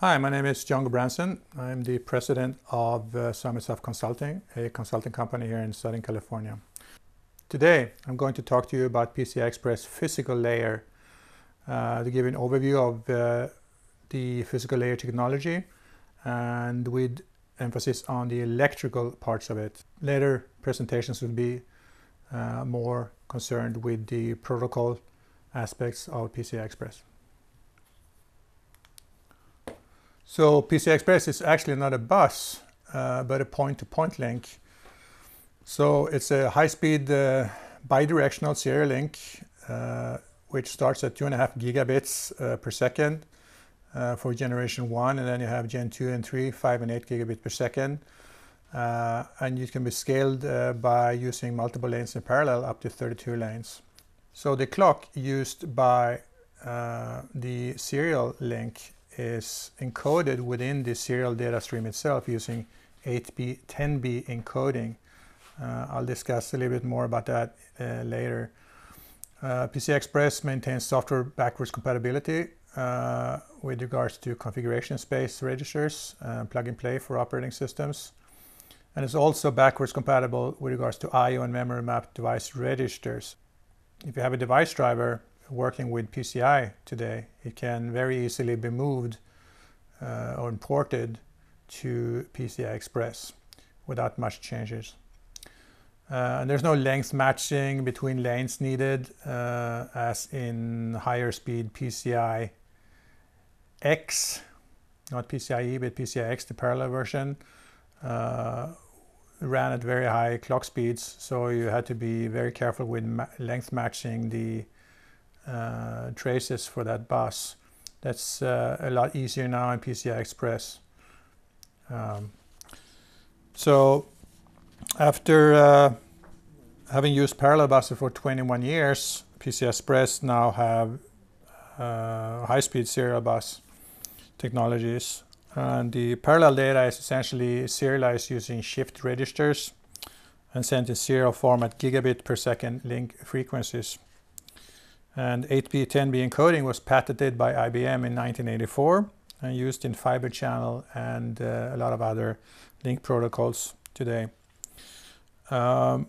Hi, my name is John Gulbrandsen. I'm the president of uh, Summitsoft Consulting, a consulting company here in Southern California. Today, I'm going to talk to you about PCI Express physical layer uh, to give an overview of uh, the physical layer technology and with emphasis on the electrical parts of it. Later presentations will be uh, more concerned with the protocol aspects of PCI Express. So PCI Express is actually not a bus, uh, but a point-to-point -point link. So it's a high-speed uh, bidirectional serial link, uh, which starts at two and a half gigabits uh, per second uh, for generation one, and then you have gen two and three, five and eight gigabit per second. Uh, and it can be scaled by using multiple lanes in parallel up to 32 lanes. So the clock used by the serial link is encoded within the serial data stream itself using 8B, 10B encoding. Uh, I'll discuss a little bit more about that uh, later. Uh, PCI Express maintains software backwards compatibility uh, with regards to configuration space registers, uh, plug and play for operating systems. And it's also backwards compatible with regards to I.O. and memory mapped device registers. If you have a device driver working with PCI today, it can very easily be moved uh, or imported to PCI Express without much changes. Uh, and there's no length matching between lanes needed uh, as in higher speed PCI X, not PCIe but PCI X, the parallel version, uh, ran at very high clock speeds. So you had to be very careful with ma length matching the uh, traces for that bus. That's uh, a lot easier now in PCI Express. Um, so after uh, having used parallel buses for 21 years, PCI Express now have uh, high-speed serial bus technologies. And the parallel data is essentially serialized using shift registers and sent in serial format gigabit per second link frequencies. And 8B 10B encoding was patented by IBM in 1984 and used in fiber channel and uh, a lot of other link protocols today. Um,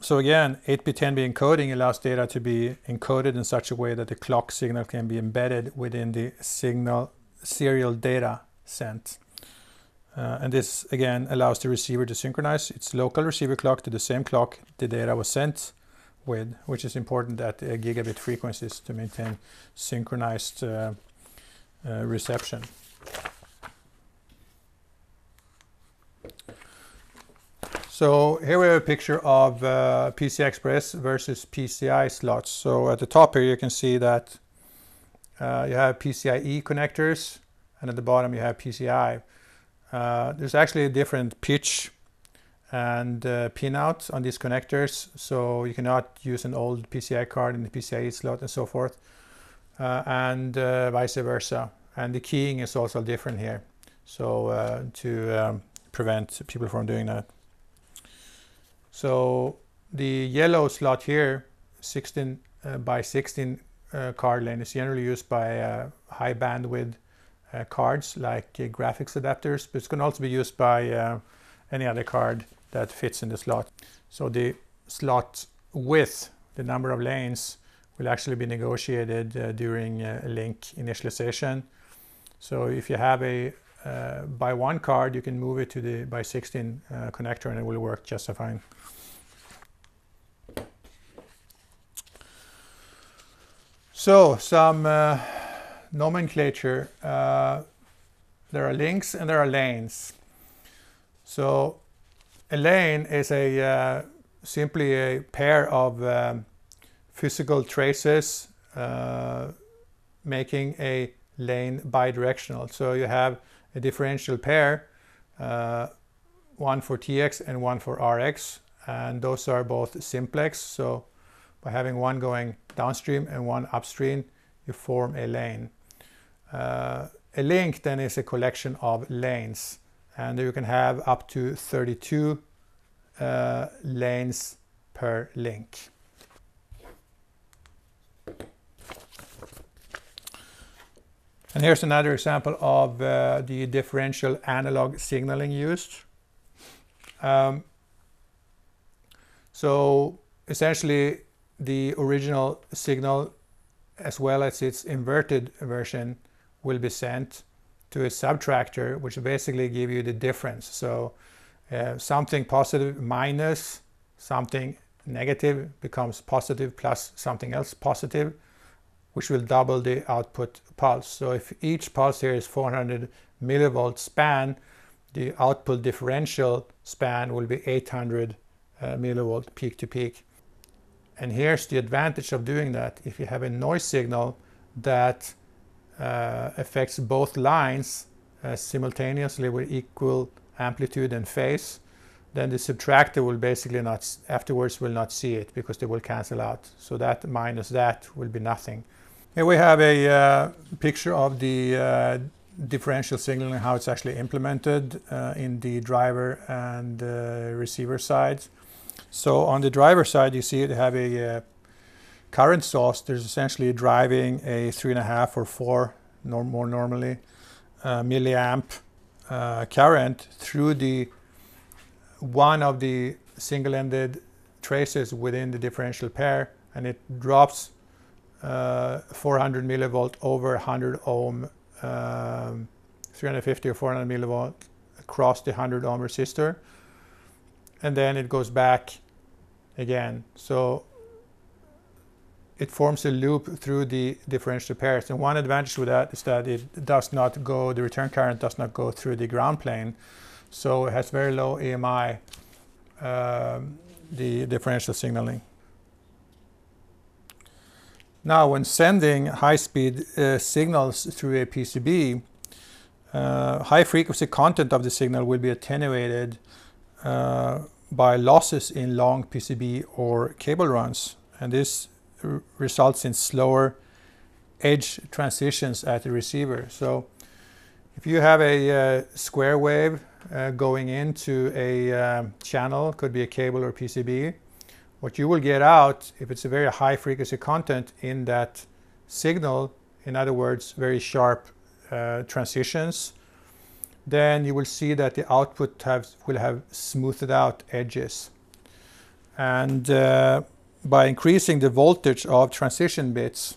so again, 8B 10B encoding allows data to be encoded in such a way that the clock signal can be embedded within the signal serial data sent. Uh, and this again allows the receiver to synchronize its local receiver clock to the same clock the data was sent with, which is important at uh, gigabit frequencies to maintain synchronized uh, uh, reception. So here we have a picture of uh, PCI Express versus PCI slots. So at the top here you can see that uh, you have PCIe connectors and at the bottom you have PCI. Uh, there's actually a different pitch and uh, pinout on these connectors. So you cannot use an old PCI card in the PCIe slot and so forth uh, and uh, vice versa. And the keying is also different here. So uh, to um, prevent people from doing that. So the yellow slot here 16 uh, by 16 uh, card lane is generally used by high bandwidth cards like graphics adapters but it's can also be used by any other card that fits in the slot. So the slot width, the number of lanes, will actually be negotiated uh, during uh, link initialization. So if you have a uh, by one card, you can move it to the by 16 uh, connector and it will work just fine. So some uh, nomenclature. Uh, there are links and there are lanes. So a lane is a uh, simply a pair of um, physical traces uh, making a lane bidirectional. So you have a differential pair, uh, one for TX and one for RX, and those are both simplex. So by having one going downstream and one upstream, you form a lane. Uh, a link then is a collection of lanes and you can have up to 32 uh, lanes per link. And here's another example of uh, the differential analog signaling used. Um, so essentially the original signal as well as its inverted version will be sent to a subtractor which basically give you the difference. So uh, something positive minus something negative becomes positive plus something else positive which will double the output pulse. So if each pulse here is 400 millivolt span, the output differential span will be 800 uh, millivolt peak to peak. And here's the advantage of doing that. If you have a noise signal that affects both lines uh, simultaneously with equal amplitude and phase, then the subtractor will basically not, afterwards will not see it because they will cancel out. So that minus that will be nothing. Here we have a uh, picture of the uh, differential signaling, how it's actually implemented uh, in the driver and uh, receiver sides. So on the driver side, you see it have a uh, current source. There's essentially driving a three and a half or four, norm more normally, uh, milliamp current through the one of the single-ended traces within the differential pair, and it drops uh, 400 millivolt over 100 ohm, um, 350 or 400 millivolt across the 100 ohm resistor. And then it goes back again. So it forms a loop through the differential pairs. And one advantage with that is that it does not go, the return current does not go through the ground plane. So it has very low EMI, um, the differential signaling. Now, when sending high-speed uh, signals through a PCB, uh, high-frequency content of the signal will be attenuated uh, by losses in long PCB or cable runs, and this results in slower edge transitions at the receiver. So, if you have a uh, square wave uh, going into a uh, channel, could be a cable or PCB, what you will get out, if it's a very high frequency content in that signal, in other words, very sharp uh, transitions, then you will see that the output have, will have smoothed out edges. And uh, by increasing the voltage of transition bits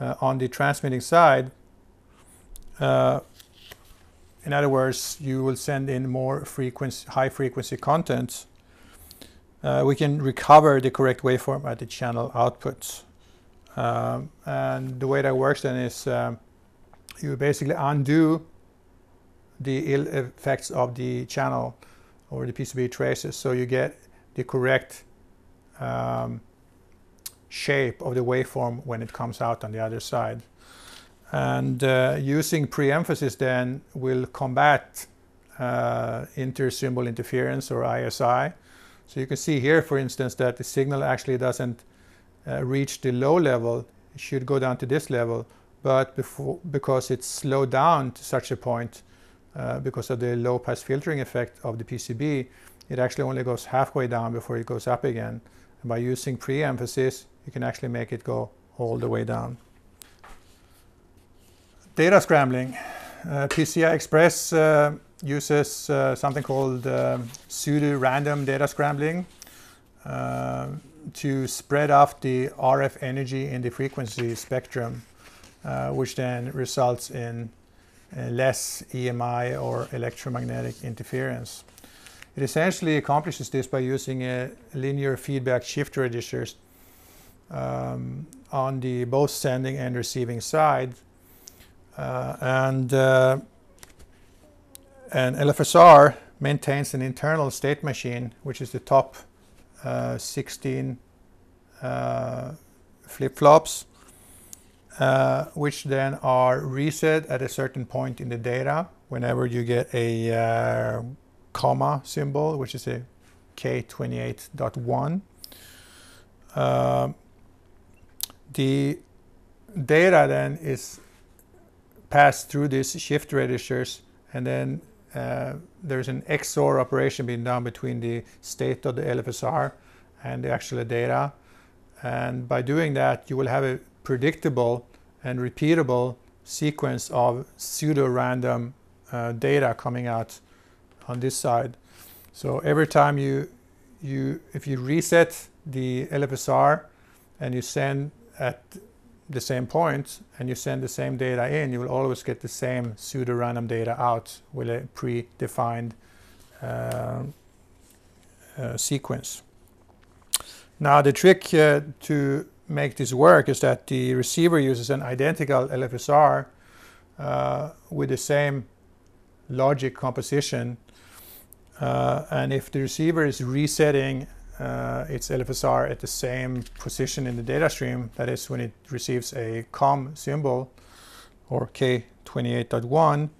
uh, on the transmitting side, uh, in other words, you will send in more frequency, high frequency content uh, we can recover the correct waveform at the channel outputs. Um, and the way that works then is um, you basically undo the ill effects of the channel or the PCB traces so you get the correct um, shape of the waveform when it comes out on the other side. And uh, using pre-emphasis then will combat uh, inter-symbol interference or ISI so you can see here, for instance, that the signal actually doesn't uh, reach the low level. It should go down to this level, but before, because it's slowed down to such a point, uh, because of the low pass filtering effect of the PCB, it actually only goes halfway down before it goes up again. And by using pre-emphasis, you can actually make it go all the way down. Data scrambling. Uh, PCI Express uh, uses uh, something called uh, pseudo-random data scrambling uh, to spread off the RF energy in the frequency spectrum, uh, which then results in uh, less EMI or electromagnetic interference. It essentially accomplishes this by using a linear feedback shift registers um, on the both sending and receiving side. Uh, and and LFSR maintains an internal state machine, which is the top uh, 16 uh, flip-flops, uh, which then are reset at a certain point in the data whenever you get a uh, comma symbol, which is a K28.1. Uh, the data then is passed through these shift registers and then uh, there's an XOR operation being done between the state of the LFSR and the actual data. And by doing that, you will have a predictable and repeatable sequence of pseudo-random uh, data coming out on this side. So every time you, you, if you reset the LFSR and you send at the same point and you send the same data in, you will always get the same pseudo-random data out with a predefined uh, uh, sequence. Now the trick uh, to make this work is that the receiver uses an identical LFSR uh, with the same logic composition uh, and if the receiver is resetting uh, its LFSR at the same position in the data stream, that is when it receives a COM symbol or K28.1,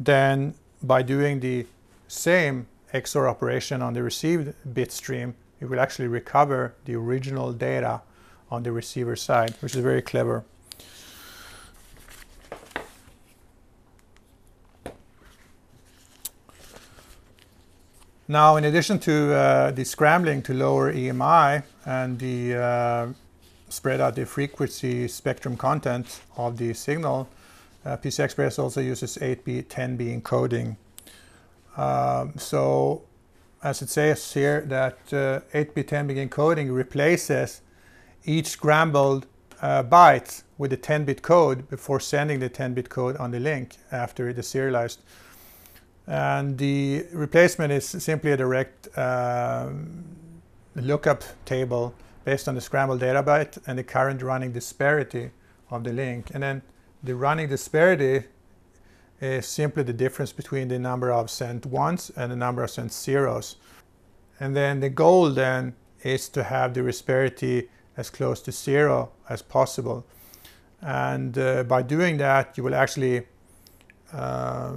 then by doing the same XOR operation on the received bit stream, it will actually recover the original data on the receiver side, which is very clever. Now, in addition to uh, the scrambling to lower EMI and the uh, spread out the frequency spectrum content of the signal, uh, PCI Express also uses 8B, 10B encoding. Um, so, as it says here, that 8B, 10B encoding replaces each scrambled uh, byte with a 10-bit code before sending the 10-bit code on the link after it is serialized. And the replacement is simply a direct uh, lookup table based on the scrambled data byte and the current running disparity of the link. And then the running disparity is simply the difference between the number of sent ones and the number of sent zeros. And then the goal then is to have the disparity as close to zero as possible. And uh, by doing that, you will actually uh,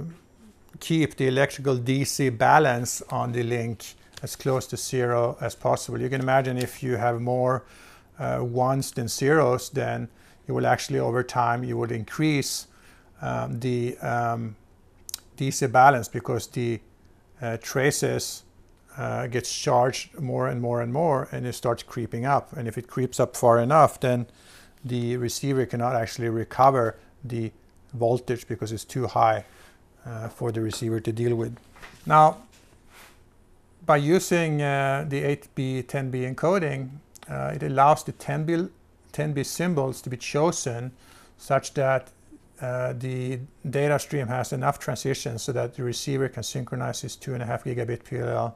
keep the electrical DC balance on the link as close to zero as possible. You can imagine if you have more uh, ones than zeros, then you will actually over time you would increase um, the um, DC balance because the uh, traces uh, gets charged more and more and more and it starts creeping up. And if it creeps up far enough, then the receiver cannot actually recover the voltage because it's too high uh, for the receiver to deal with. Now, by using uh, the 8B, 10B encoding, uh, it allows the 10B, 10B symbols to be chosen such that uh, the data stream has enough transitions so that the receiver can synchronize its 2.5 gigabit PLL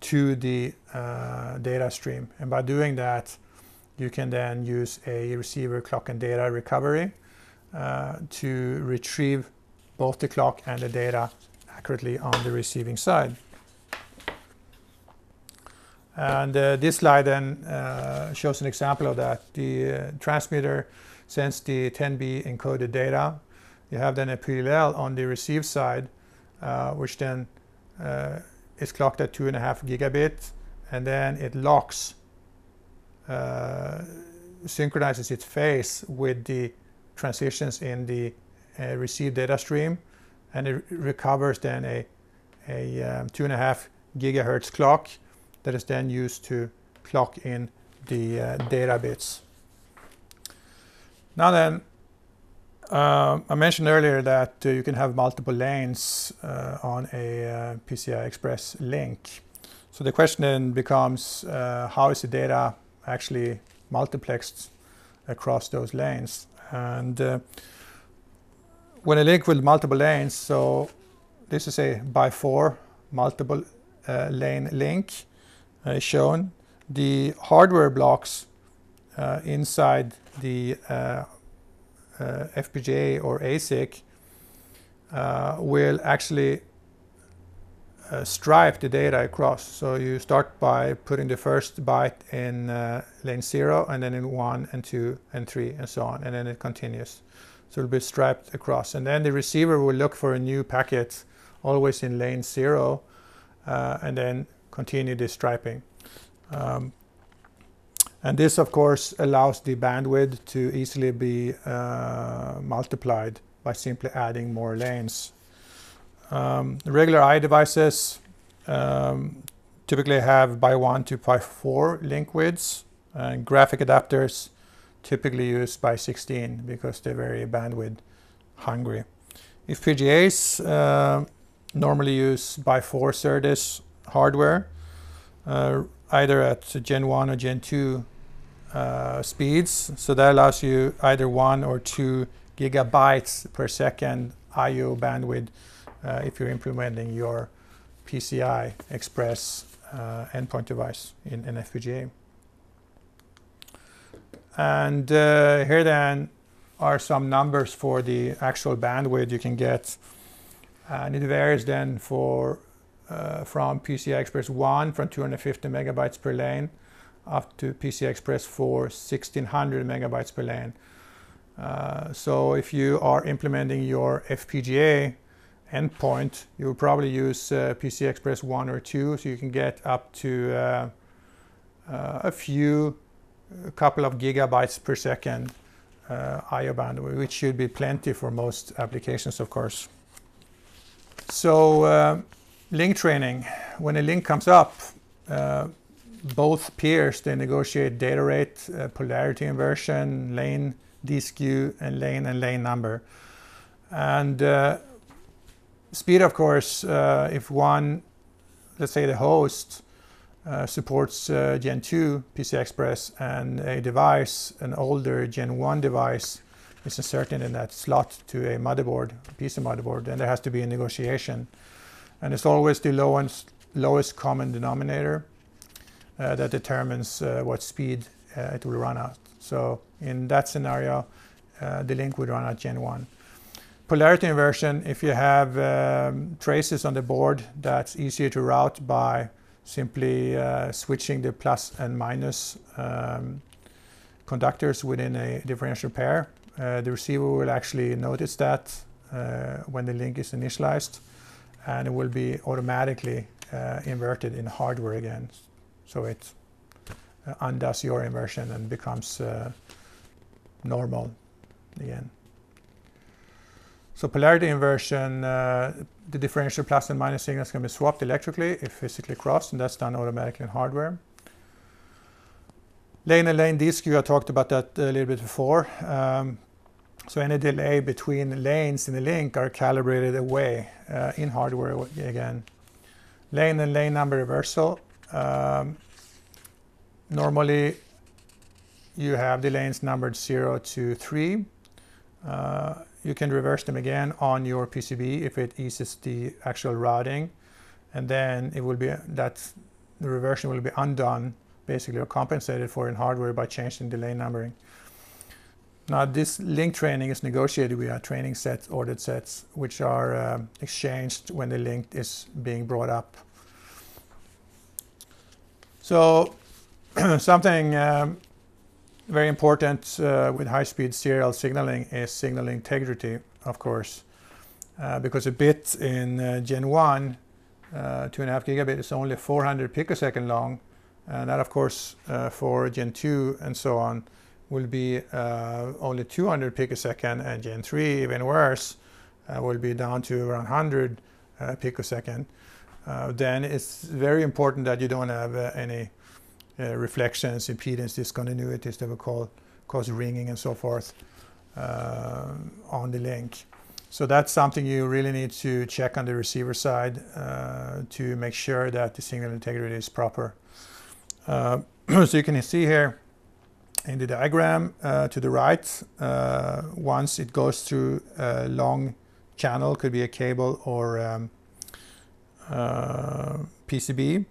to the uh, data stream. And by doing that, you can then use a receiver clock and data recovery uh, to retrieve both the clock and the data accurately on the receiving side. And uh, this slide then uh, shows an example of that. The uh, transmitter sends the 10B encoded data. You have then a PLL on the receive side, uh, which then uh, is clocked at 2.5 gigabit, and then it locks, uh, synchronizes its phase with the transitions in the uh, received data stream, and it recovers then a, a um, 2.5 gigahertz clock that is then used to clock in the uh, data bits. Now then, uh, I mentioned earlier that uh, you can have multiple lanes uh, on a uh, PCI Express link. So the question then becomes how is the data actually multiplexed across those lanes? And when a link with multiple lanes, so this is a by four multiple lane link shown. The hardware blocks inside the uh, FPGA or ASIC uh, will actually uh, stripe the data across. So you start by putting the first byte in uh, lane 0 and then in 1 and 2 and 3 and so on and then it continues. So it'll be striped across and then the receiver will look for a new packet always in lane 0 uh, and then continue the striping. Um, and this, of course, allows the bandwidth to easily be uh, multiplied by simply adding more lanes. Um, regular I devices um, typically have by 1 to by 4 link widths, and graphic adapters typically used by 16 because they're very bandwidth hungry. FPGAs uh, normally use by 4 SerDes hardware, uh, either at Gen 1 or Gen 2 uh, speeds. So that allows you either 1 or 2 gigabytes per second I.O. bandwidth uh, if you're implementing your PCI Express uh, endpoint device in an FPGA. And uh, here then are some numbers for the actual bandwidth you can get. And it varies then for uh, from PCI Express 1 from 250 megabytes per lane up to PCI Express 4 1600 megabytes per lane. Uh, so if you are implementing your FPGA endpoint, you will probably use uh, PCI Express 1 or 2, so you can get up to uh, uh a few, a couple of gigabytes per second uh, I/O bandwidth, which should be plenty for most applications, of course. So uh, link training, when a link comes up, both peers they negotiate data rate, polarity inversion, lane deskew, and lane and lane number. And speed, of course, uh, if one, let's say the host, uh, supports uh, Gen 2 PCI Express and a device, an older Gen 1 device, is inserted in that slot to a motherboard, a PC motherboard, then there has to be a negotiation. And it's always the lowest, lowest common denominator uh, that determines uh, what speed uh, it will run at. So in that scenario, the link would run at Gen 1 polarity inversion, if you have um, traces on the board, that's easier to route by simply uh, switching the plus and minus um, conductors within a differential pair. Uh, the receiver will actually notice that uh, when the link is initialized and it will be automatically uh, inverted in hardware again. So it uh, undoes your inversion and becomes uh, normal again. So polarity inversion, uh, the differential plus and minus signals can be swapped electrically if physically crossed, and that's done automatically in hardware. Lane and lane deskew, I talked about that a little bit before. Um, so any delay between lanes in the link are calibrated away uh, in hardware again. Lane and lane number reversal. Um, normally you have the lanes numbered 0 to 3. Uh, you can reverse them again on your PCB if it eases the actual routing and then it will be that the reversion will be undone basically or compensated for in hardware by changing the lane numbering. Now this link training is negotiated via training sets, ordered sets, which are uh, exchanged when the link is being brought up. So something um, very important uh, with high-speed serial signaling is signal integrity, of course, uh, because a bit in uh, Gen 1, uh, 2.5 gigabit is only 400 picosecond long, and that, of course, uh, for Gen 2 and so on, will be uh, only 200 picosecond, and Gen 3, even worse, will be down to around 100 picosecond. then it's very important that you don't have any reflections, impedance discontinuities that will cause ringing and so forth uh, on the link. So that's something you really need to check on the receiver side uh, to make sure that the signal integrity is proper. Uh, so you can see here in the diagram uh, to the right, uh, once it goes through a long channel, could be a cable or um, PCB,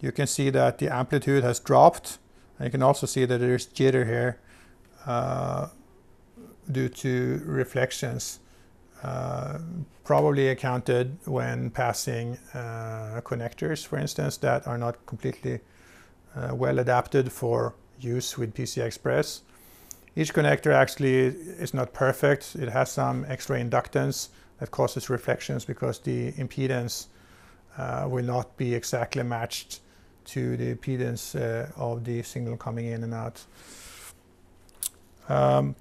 you can see that the amplitude has dropped. And you can also see that there's jitter here uh, due to reflections, uh, probably accounted when passing uh, connectors, for instance, that are not completely uh, well adapted for use with PCI Express. Each connector actually is not perfect. It has some extra inductance that causes reflections because the impedance uh, will not be exactly matched to the impedance uh, of the signal coming in and out. Um,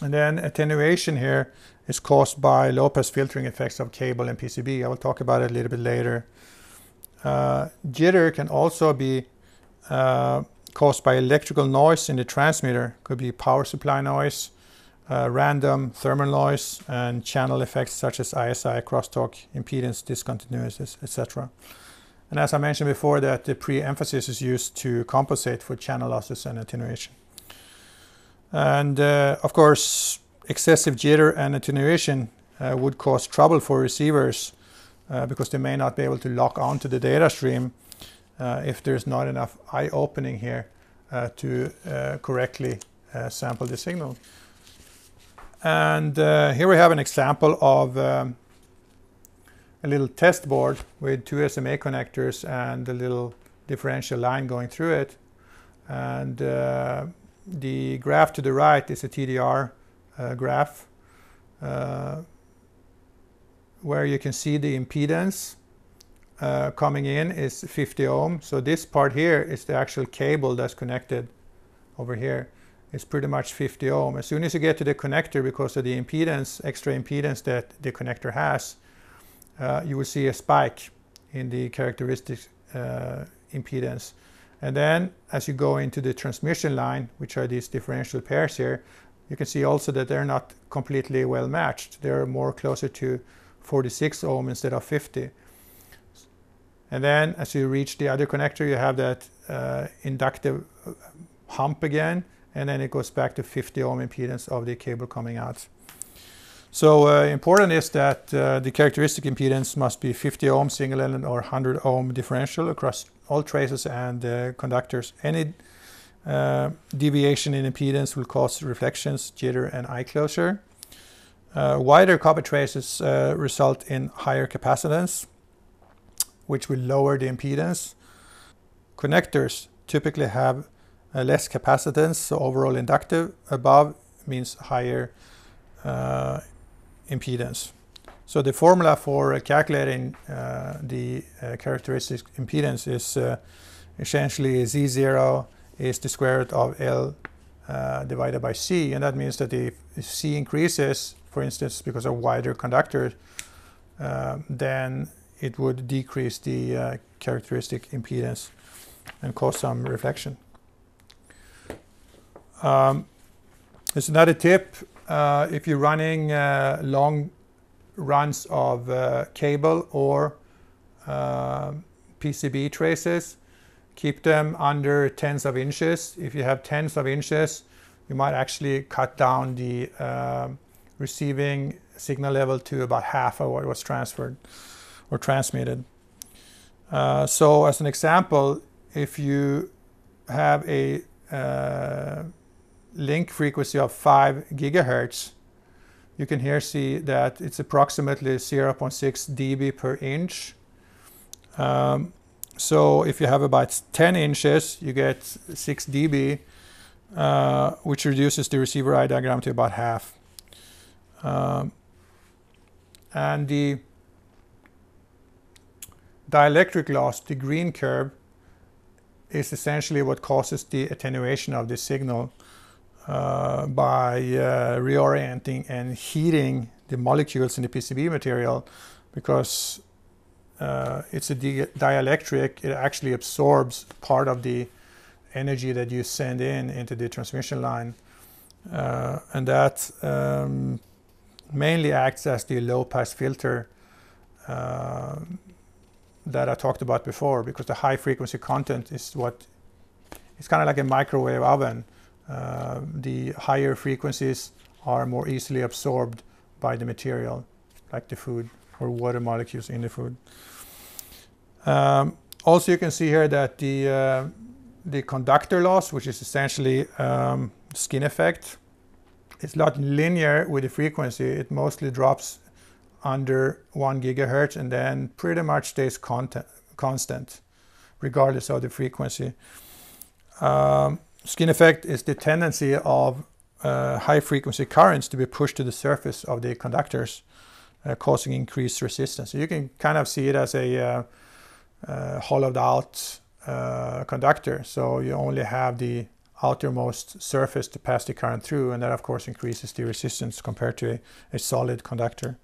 and then attenuation here is caused by low pass filtering effects of cable and PCB. I will talk about it a little bit later. Uh, jitter can also be uh, caused by electrical noise in the transmitter. Could be power supply noise, uh, random thermal noise and channel effects such as ISI, crosstalk, impedance, discontinuities, etc. And as I mentioned before, that the pre-emphasis is used to compensate for channel losses and attenuation. And uh, of course, excessive jitter and attenuation uh, would cause trouble for receivers uh, because they may not be able to lock onto the data stream uh, if there's not enough eye opening here uh, to uh, correctly sample the signal. And here we have an example of um, a little test board with two SMA connectors and a little differential line going through it. And uh, the graph to the right is a TDR uh, graph uh, where you can see the impedance uh, coming in is 50 ohm. So this part here is the actual cable that's connected over here. It's pretty much 50 ohm. As soon as you get to the connector, because of the impedance, extra impedance that the connector has, you will see a spike in the characteristic uh, impedance. And then as you go into the transmission line, which are these differential pairs here, you can see also that they're not completely well matched. They're more closer to 46 ohm instead of 50. And then as you reach the other connector, you have that uh, inductive uh, hump again, and then it goes back to 50 ohm impedance of the cable coming out. So uh, important is that uh, the characteristic impedance must be 50 ohm single-ended or 100 ohm differential across all traces and uh, conductors. Any uh, deviation in impedance will cause reflections, jitter, and eye closure. Uh, wider copper traces uh, result in higher capacitance, which will lower the impedance. Connectors typically have less capacitance, so overall inductive. Above means higher impedance. So the formula for calculating uh, the uh, characteristic impedance is uh, essentially Z0 is the square root of L uh, divided by C, and that means that if C increases, for instance, because of wider conductor, uh, then it would decrease the uh, characteristic impedance and cause some reflection. Um, there's another tip uh, if you're running uh, long runs of uh, cable or uh, PCB traces, keep them under tens of inches. If you have tens of inches, you might actually cut down the um, receiving signal level to about half of what was transferred or transmitted. Uh, so as an example, if you have a uh, link frequency of 5 gigahertz, you can here see that it's approximately 0.6 dB per inch. Um, so if you have about 10 inches, you get 6 dB, uh, which reduces the receiver eye diagram to about half. Um, and the dielectric loss, the green curve, is essentially what causes the attenuation of the signal. Uh, by uh, reorienting and heating the molecules in the PCB material because uh, it's a di dielectric, it actually absorbs part of the energy that you send in into the transmission line. Uh, and that um, mainly acts as the low pass filter uh, that I talked about before because the high frequency content is what it's kind of like a microwave oven uh, the higher frequencies are more easily absorbed by the material, like the food or water molecules in the food. Um, also, you can see here that the, uh, the conductor loss, which is essentially um, skin effect, it's not linear with the frequency. It mostly drops under 1 gigahertz and then pretty much stays constant regardless of the frequency. Um, Skin effect is the tendency of uh, high frequency currents to be pushed to the surface of the conductors, uh, causing increased resistance. So you can kind of see it as a uh, uh hollowed out uh, conductor. So you only have the outermost surface to pass the current through, and that of course increases the resistance compared to a, a solid conductor.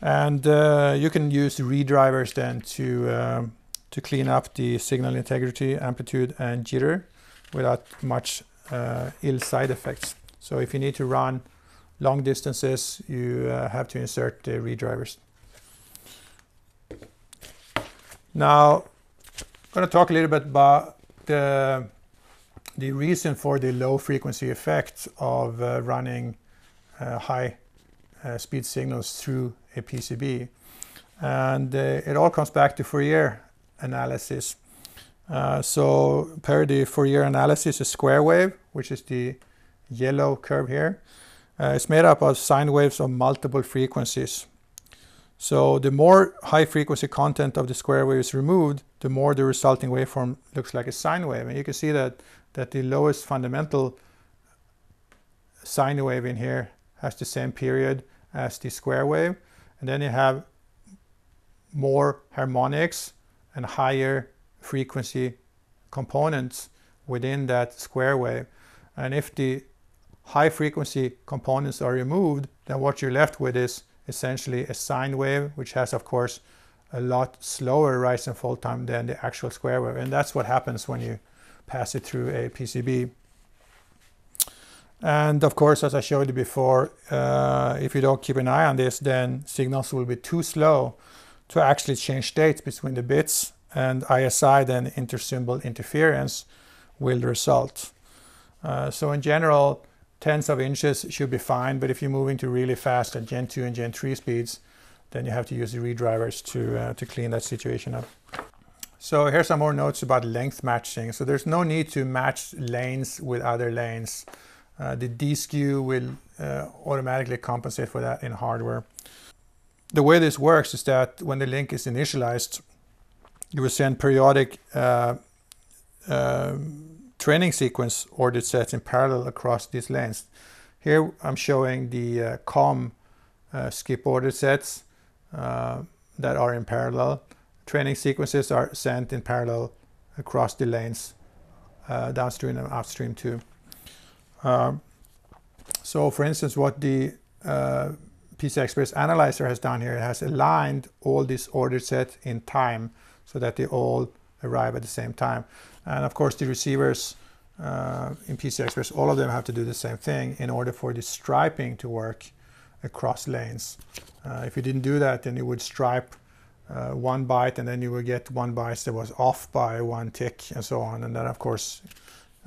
And uh, you can use redrivers then to um, to clean up the signal integrity, amplitude, and jitter without much uh, ill side effects. So if you need to run long distances, you uh, have to insert the redrivers. Now, I'm going to talk a little bit about the, the reason for the low frequency effect of uh, running uh, high uh, speed signals through a PCB. And uh, it all comes back to Fourier analysis. Uh, so per the Fourier analysis, a square wave, which is the yellow curve here, uh, is made up of sine waves of multiple frequencies. So the more high frequency content of the square wave is removed, the more the resulting waveform looks like a sine wave. And you can see that, that the lowest fundamental sine wave in here has the same period as the square wave. And then you have more harmonics and higher frequency components within that square wave. And if the high frequency components are removed, then what you're left with is essentially a sine wave, which has, of course, a lot slower rise and fall time than the actual square wave. And that's what happens when you pass it through a PCB. And of course, as I showed you before, uh, if you don't keep an eye on this, then signals will be too slow to actually change states between the bits and ISI, then intersymbol interference, will result. Uh, so in general, tens of inches should be fine, but if you're moving to really fast at Gen 2 and Gen 3 speeds, then you have to use the redrivers to, uh, to clean that situation up. So here's some more notes about length matching. So there's no need to match lanes with other lanes. Uh, the deskew will uh, automatically compensate for that in hardware. The way this works is that when the link is initialized, you will send periodic uh, um, training sequence ordered sets in parallel across these lanes. Here I'm showing the uh, COM uh, skip ordered sets uh, that are in parallel. Training sequences are sent in parallel across the lanes uh, downstream and upstream too. Um, so for instance, what the uh, PCI Express analyzer has done here, it has aligned all these ordered sets in time so that they all arrive at the same time. And of course, the receivers uh, in PCI Express, all of them have to do the same thing in order for the striping to work across lanes. Uh, if you didn't do that, then you would stripe uh, one byte and then you would get one byte that was off by one tick and so on. And then, of course,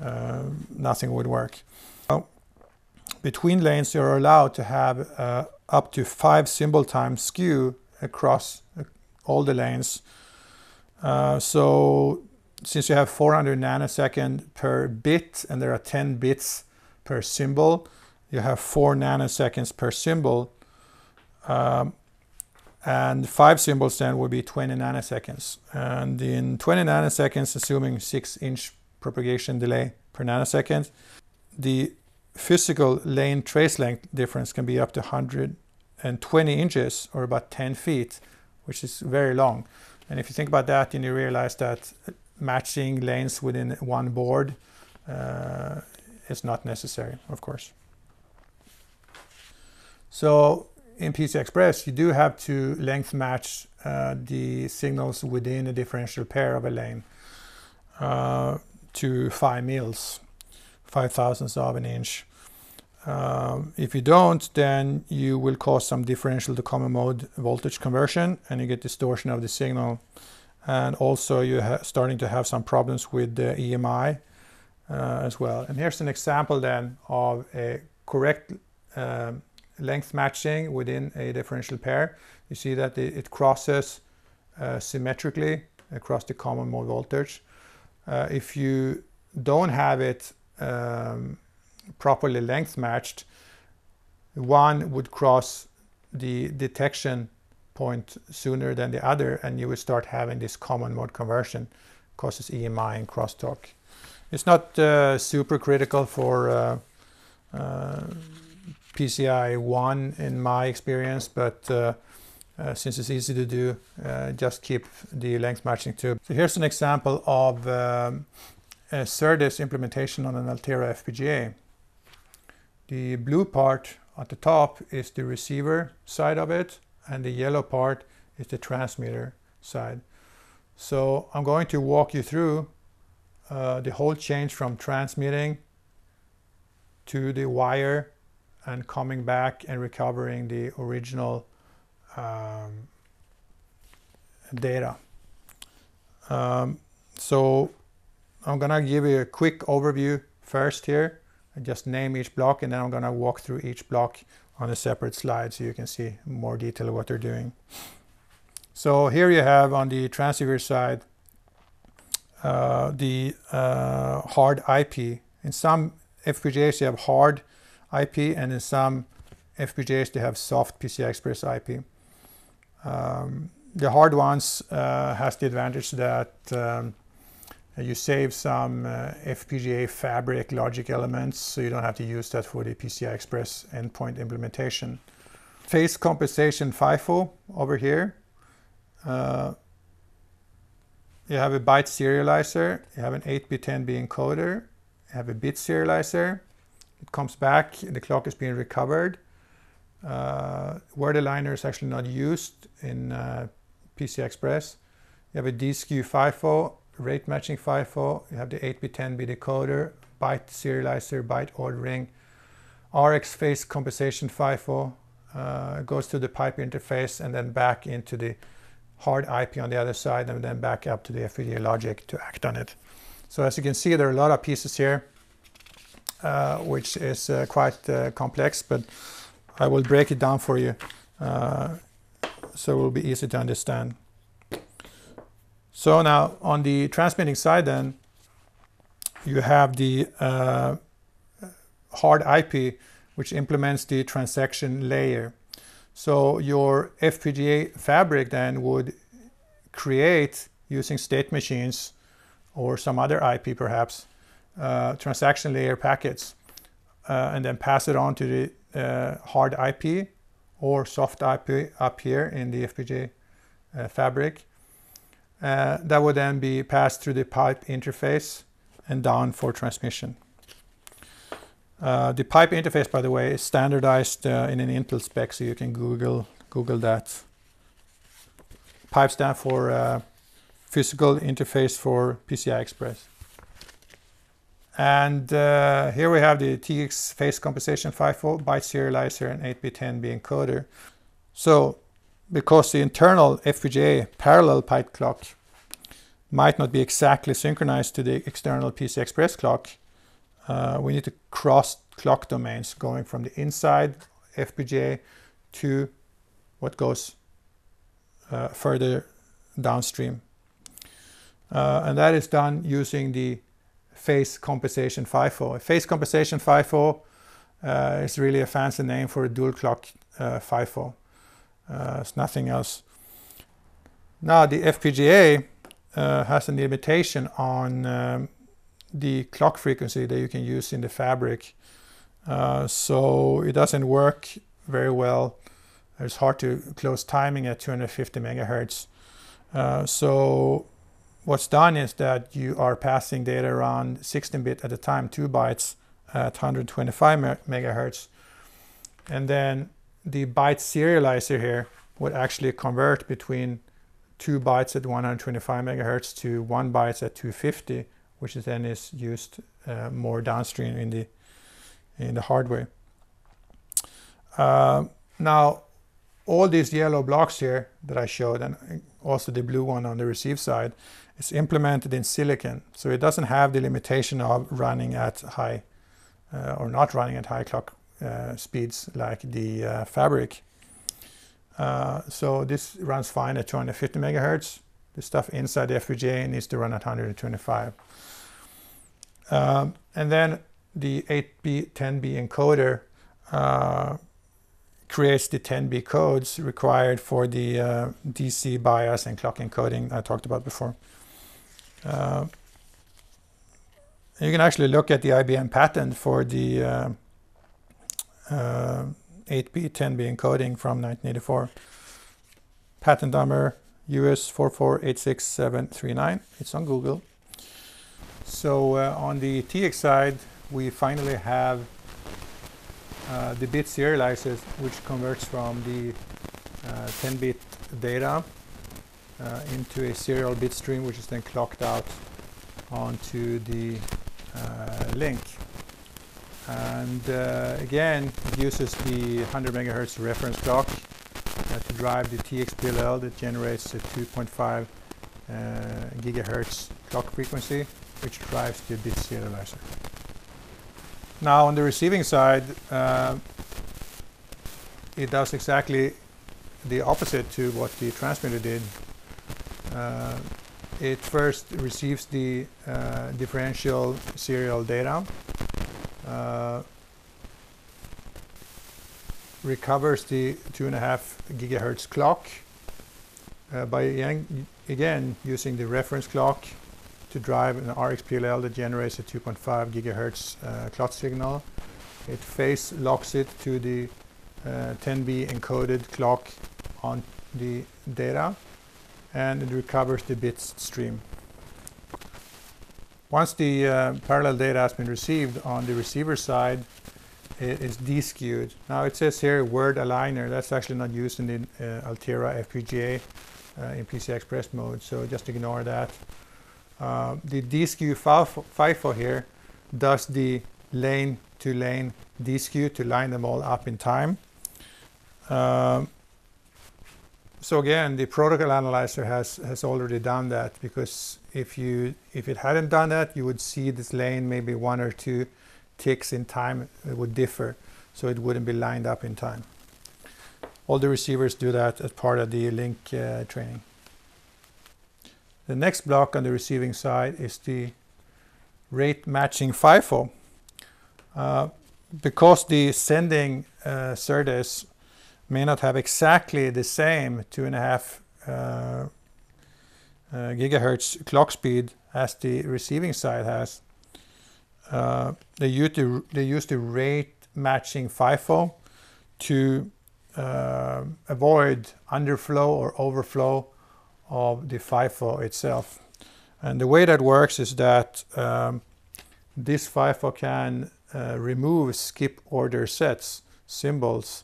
uh, nothing would work. Now, between lanes, you're allowed to have uh, up to five symbol time skew across uh, all the lanes. So since you have 400 nanosecond per bit and there are 10 bits per symbol, you have 4 nanoseconds per symbol. Um, and 5 symbols then would be 20 nanoseconds. And in 20 nanoseconds, assuming 6 inch propagation delay per nanosecond, the physical lane trace length difference can be up to 120 inches or about 10 feet, which is very long. And if you think about that, then you realize that matching lanes within one board uh, is not necessary, of course. So in PCI Express, you do have to length match uh, the signals within a differential pair of a lane uh, to 5 mils, 5 thousandths of an inch. Um, if you don't, then you will cause some differential to common mode voltage conversion and you get distortion of the signal and also you're starting to have some problems with the EMI uh, as well. And here's an example then of a correct um, length matching within a differential pair. You see that it crosses uh, symmetrically across the common mode voltage. Uh, if you don't have it um, properly length matched, one would cross the detection point sooner than the other and you will start having this common mode conversion causes EMI and crosstalk. It's not uh, super critical for uh, uh, PCI 1 in my experience, but uh, uh, since it's easy to do, uh, just keep the length matching too. So here's an example of um, a SerDes implementation on an Altera FPGA. The blue part at the top is the receiver side of it and the yellow part is the transmitter side. So I'm going to walk you through uh, the whole change from transmitting to the wire and coming back and recovering the original um, data. Um, so I'm gonna give you a quick overview first here and just name each block and then I'm gonna walk through each block on a separate slide so you can see more detail what they're doing. So here you have on the transceiver side uh, the uh, hard IP. In some FPGAs you have hard IP and in some FPGAs they have soft PCI Express IP. Um, the hard ones uh, has the advantage that um, you save some uh, FPGA fabric logic elements so you don't have to use that for the PCI Express endpoint implementation. Phase compensation FIFO over here. Uh, you have a byte serializer, you have an 8-bit 10B encoder, you have a bit serializer, it comes back, and the clock is being recovered. Uh, word aligner is actually not used in uh, PCI Express. You have a deskew FIFO, rate matching FIFO, you have the 8-bit 10-bit decoder, byte serializer, byte ordering, RX phase compensation FIFO, uh, goes to the pipe interface and then back into the hard IP on the other side and then back up to the FPGA logic to act on it. So as you can see, there are a lot of pieces here, uh, which is uh, quite uh, complex, but I will break it down for you uh, so it will be easy to understand. So now on the transmitting side then, you have the uh, hard IP, which implements the transaction layer. So your FPGA fabric then would create using state machines or some other IP perhaps uh, transaction layer packets uh, and then pass it on to the uh, hard IP or soft IP up here in the FPGA uh, fabric. Uh, that would then be passed through the pipe interface and down for transmission. Uh, the pipe interface, by the way, is standardized uh, in an Intel spec, so you can Google Google that. Pipe stand for uh, physical interface for PCI Express. And uh, here we have the TX phase compensation FIFO, byte serializer, and 8-bit 10B encoder. So, because the internal FPGA parallel pipe clock might not be exactly synchronized to the external PCI Express clock, uh, we need to cross clock domains going from the inside FPGA to what goes uh, further downstream. Uh, and that is done using the phase compensation FIFO. Phase compensation FIFO uh, is really a fancy name for a dual clock uh, FIFO. Uh, it's nothing else. Now the FPGA uh, has a limitation on um, the clock frequency that you can use in the fabric. Uh, so it doesn't work very well. It's hard to close timing at 250 megahertz. Uh, so what's done is that you are passing data around 16 bit at a time, 2 bytes at 125 megahertz. And then the byte serializer here would actually convert between 2 bytes at 125 megahertz to 1 bytes at 250 which then is used uh, more downstream in the in the hardware. Uh, now, all these yellow blocks here that I showed, and also the blue one on the receive side, is implemented in silicon. So it doesn't have the limitation of running at high uh, or not running at high clock speeds like the uh, fabric. Uh, so this runs fine at 250 megahertz. The stuff inside the FPGA needs to run at 125. Um, and then the 8B, 10B encoder uh, creates the 10B codes required for the uh, DC bias and clock encoding I talked about before. Uh, you can actually look at the IBM patent for the 8B, uh, 10B encoding from 1984. Patent number US 4486739. It's on Google. So uh, on the TX side, we finally have uh, the bit serializers, which converts from the 10-bit uh, data uh, into a serial bit stream, which is then clocked out onto the uh, link. And uh, again, it uses the 100 megahertz reference clock uh, to drive the TXPLL that generates a 2.5 uh, gigahertz clock frequency, which drives the bit serializer. Now on the receiving side, uh, it does exactly the opposite to what the transmitter did. Uh, it first receives the uh, differential serial data, uh, recovers the two and a half gigahertz clock uh, by again using the reference clock to drive an RxPLL that generates a 2.5 gigahertz uh, clock signal. It phase locks it to the 10B uh, encoded clock on the data and it recovers the bits stream. Once the uh, parallel data has been received on the receiver side, it is deskewed. Now it says here word aligner. That's actually not used in the uh, Altera FPGA uh, in PCI Express mode, so just ignore that. Uh, the deskew FIFO, FIFO here does the lane to lane deskew to line them all up in time. Um, so again, the protocol analyzer has, has already done that because if you if it hadn't done that, you would see this lane maybe one or two ticks in time it would differ, so it wouldn't be lined up in time. All the receivers do that as part of the link uh, training. The next block on the receiving side is the rate matching FIFO. Uh, because the sending uh, SerDes may not have exactly the same two and a half uh, gigahertz clock speed as the receiving side has, uh, they, use the, they use the rate matching FIFO to uh, avoid underflow or overflow of the FIFO itself. And the way that works is that um, this FIFO can uh, remove skip order sets, symbols,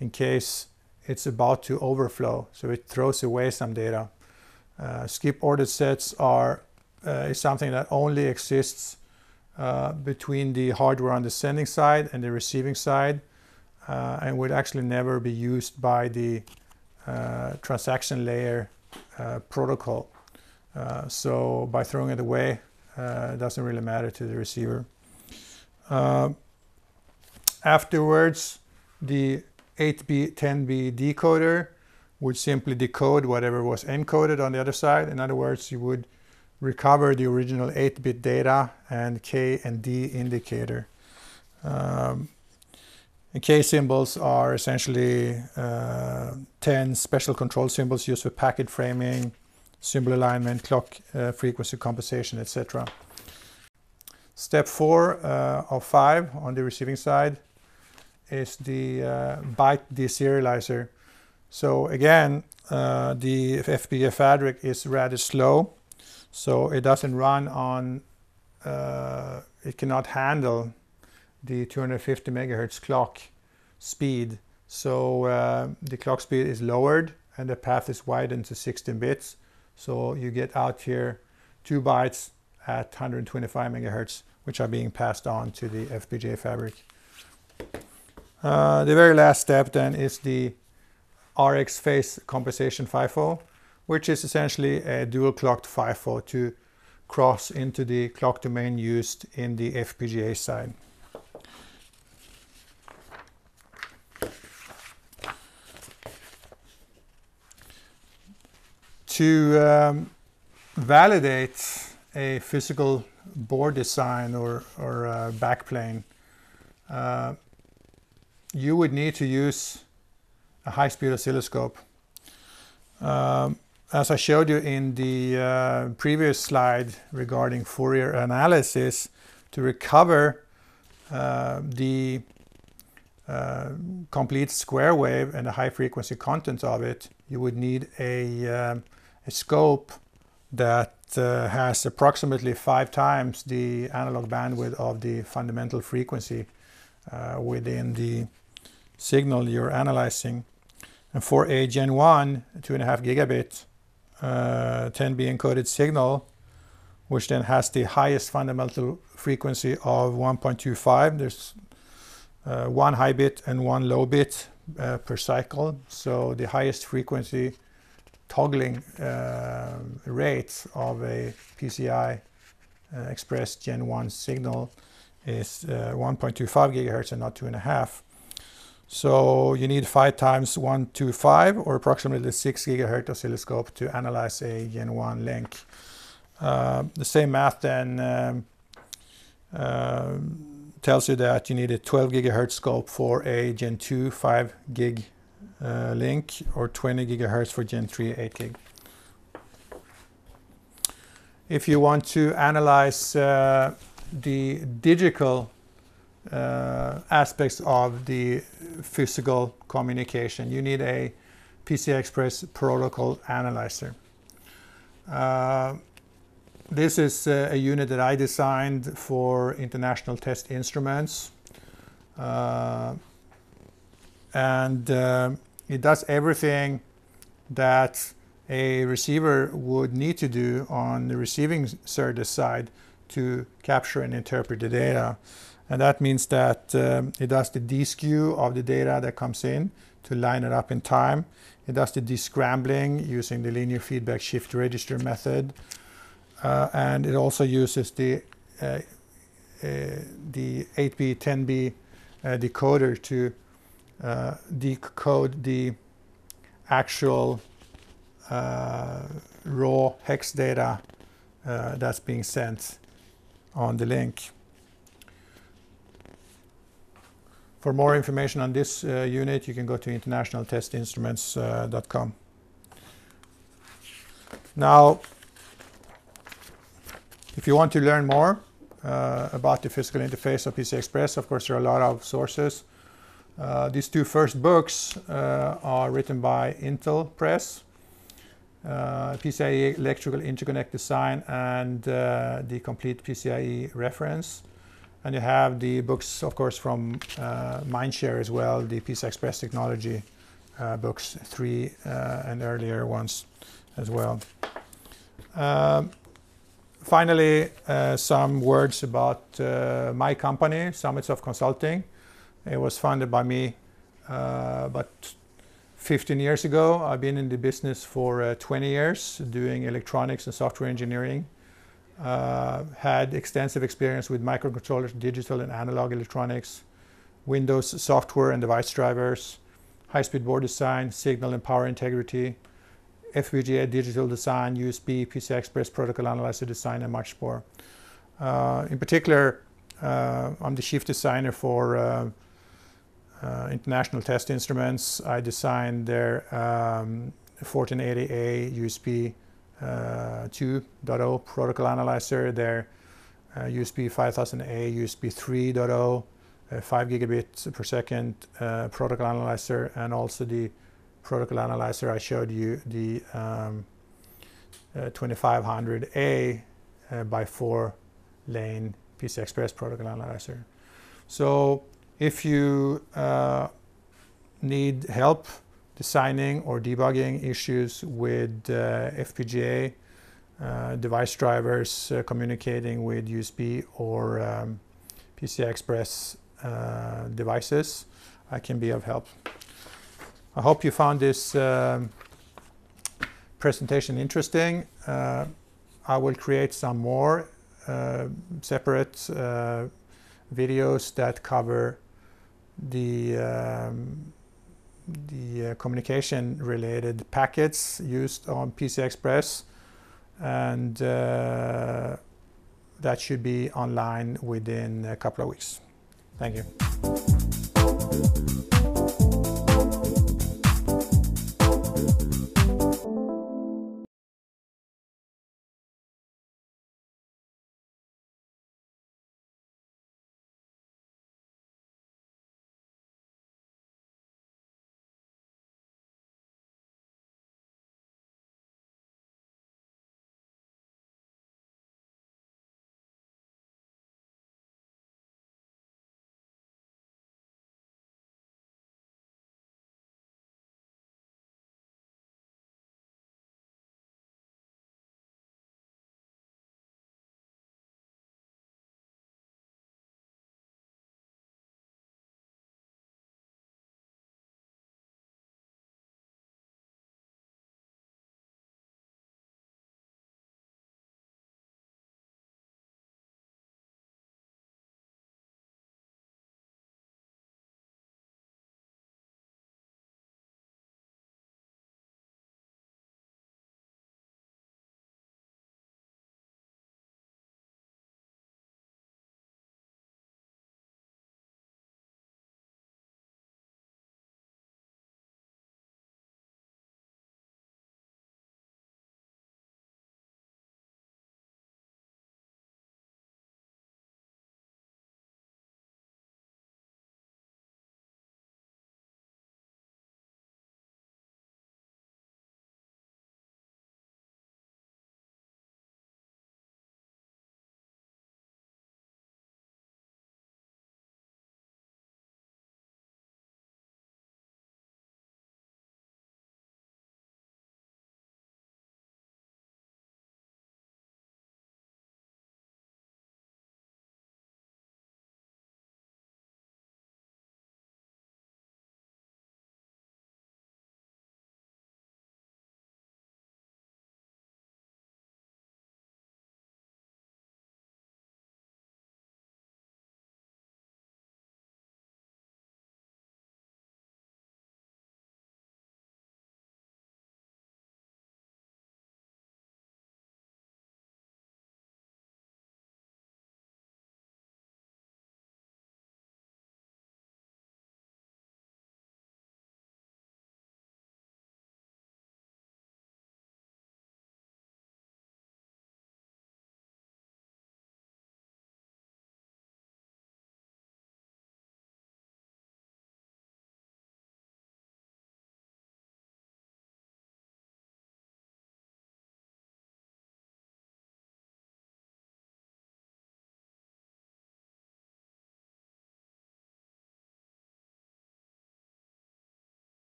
in case it's about to overflow. So it throws away some data. Uh, skip order sets are uh, is something that only exists uh, between the hardware on the sending side and the receiving side and would actually never be used by the transaction layer protocol. so by throwing it away, it doesn't really matter to the receiver. afterwards, the 8B, 10B decoder would simply decode whatever was encoded on the other side. In other words, you would recover the original 8-bit data and K and D indicator. Um, K symbols are essentially uh, 10 special control symbols used for packet framing, symbol alignment, clock uh, frequency compensation, etc. Step 4 uh, of 5 on the receiving side is the uh, byte deserializer. So again, uh, the FPGA fabric is rather slow, so it doesn't run on, uh, it cannot handle the 250 megahertz clock speed. So uh, the clock speed is lowered and the path is widened to 16 bits. So you get out here two bytes at 125 megahertz, which are being passed on to the FPGA fabric. Uh, the very last step then is the RX phase compensation FIFO, which is essentially a dual clocked FIFO to cross into the clock domain used in the FPGA side. To um, validate a physical board design or, or uh, backplane, uh, you would need to use a high-speed oscilloscope. Um, as I showed you in the uh, previous slide regarding Fourier analysis, to recover uh, the uh, complete square wave and the high frequency content of it, you would need a, um, a scope that uh, has approximately five times the analog bandwidth of the fundamental frequency uh, within the signal you're analyzing. And for a Gen 1 2.5 gigabit uh, 10B encoded signal, which then has the highest fundamental frequency of 1.25. There's uh, one high bit and one low bit uh, per cycle. So the highest frequency toggling uh, rate of a PCI uh, Express Gen 1 signal is uh, 1.25 gigahertz and not 2.5. So you need 5 times 125 or approximately 6 gigahertz oscilloscope to analyze a Gen 1 link. Uh, the same math then um, uh, tells you that you need a 12 gigahertz scope for a Gen 2 5 gig uh, link or 20 gigahertz for Gen 3 8 gig. If you want to analyze uh, the digital uh, aspects of the physical communication. You need a PCI Express protocol analyzer. Uh, this is uh, a unit that I designed for international test instruments. Uh, and uh, it does everything that a receiver would need to do on the receiving service side to capture and interpret the data. And that means that um, it does the deskew of the data that comes in to line it up in time. It does the descrambling using the linear feedback shift register method. Uh, and it also uses the, uh, uh, the 8B, 10B uh, decoder to uh, decode the actual uh, raw hex data that's being sent on the link. For more information on this uh, unit, you can go to internationaltestinstruments.com. Uh, now, if you want to learn more uh, about the physical interface of PCI Express, of course, there are a lot of sources. Uh, these two first books uh, are written by Intel Press, uh, PCIe Electrical Interconnect Design and the complete PCIe reference. And you have the books, of course, from uh, Mindshare as well, the PCI Express technology uh, books, three uh, and earlier ones as well. Um, finally, uh, some words about uh, my company, Summit Soft Consulting. It was founded by me uh, about 15 years ago. I've been in the business for 20 years doing electronics and software engineering uh, had extensive experience with microcontrollers, digital and analog electronics, Windows software and device drivers, high-speed board design, signal and power integrity, FPGA digital design, USB, PCI Express protocol analyzer design, and much more. Uh, in particular, uh, I'm the chief designer for uh, uh, International Test Instruments. I designed their um, 1480A USB uh, 2.0 protocol analyzer, their uh, USB 5000A, USB 3.0, uh, 5 gigabits per second protocol analyzer, and also the protocol analyzer I showed you, the um, 2500A by 4 lane PCI Express protocol analyzer. So if you uh, need help designing or debugging issues with uh, FPGA uh, device drivers uh, communicating with USB or um, PCI Express devices, I can be of help. I hope you found this um, presentation interesting. Uh, I will create some more uh, separate uh, videos that cover the um, the uh, communication related packets used on PCI Express and uh, that should be online within a couple of weeks. Thank you.